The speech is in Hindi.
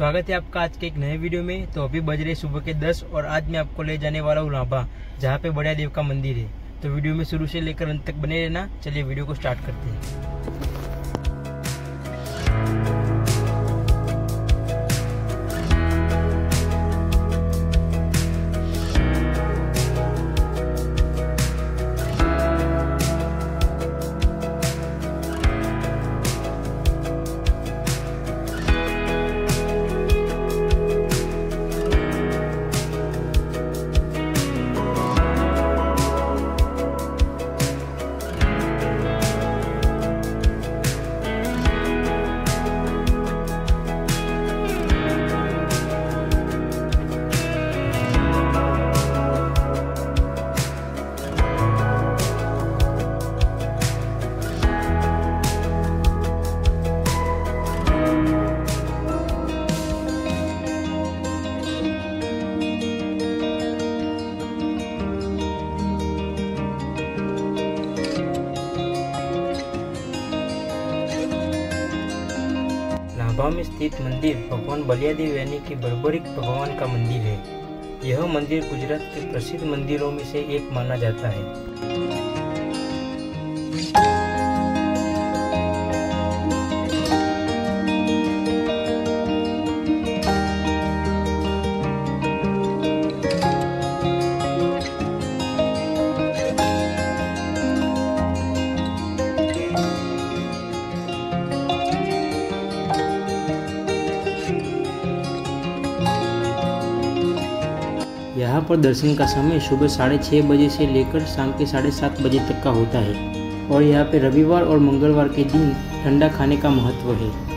स्वागत है आपका आज के एक नए वीडियो में। तो अभी बज रहे सुबह के 10 और आज मैं आपको ले जाने वाला हूँ लाभा जहाँ पे बड़ा देव का मंदिर है। तो वीडियो में शुरू से लेकर अंत तक बने रहना। चलिए वीडियो को स्टार्ट करते हैं। लाभा में स्थित मंदिर भगवान बलियादेव यानी कि बर्बरिक भगवान का मंदिर है। यह मंदिर गुजरात के प्रसिद्ध मंदिरों में से एक माना जाता है। यहाँ पर दर्शन का समय सुबह साढ़े छः बजे से लेकर शाम के साढ़े सात बजे तक का होता है और यहाँ पे रविवार और मंगलवार के दिन ठंडा खाने का महत्व है।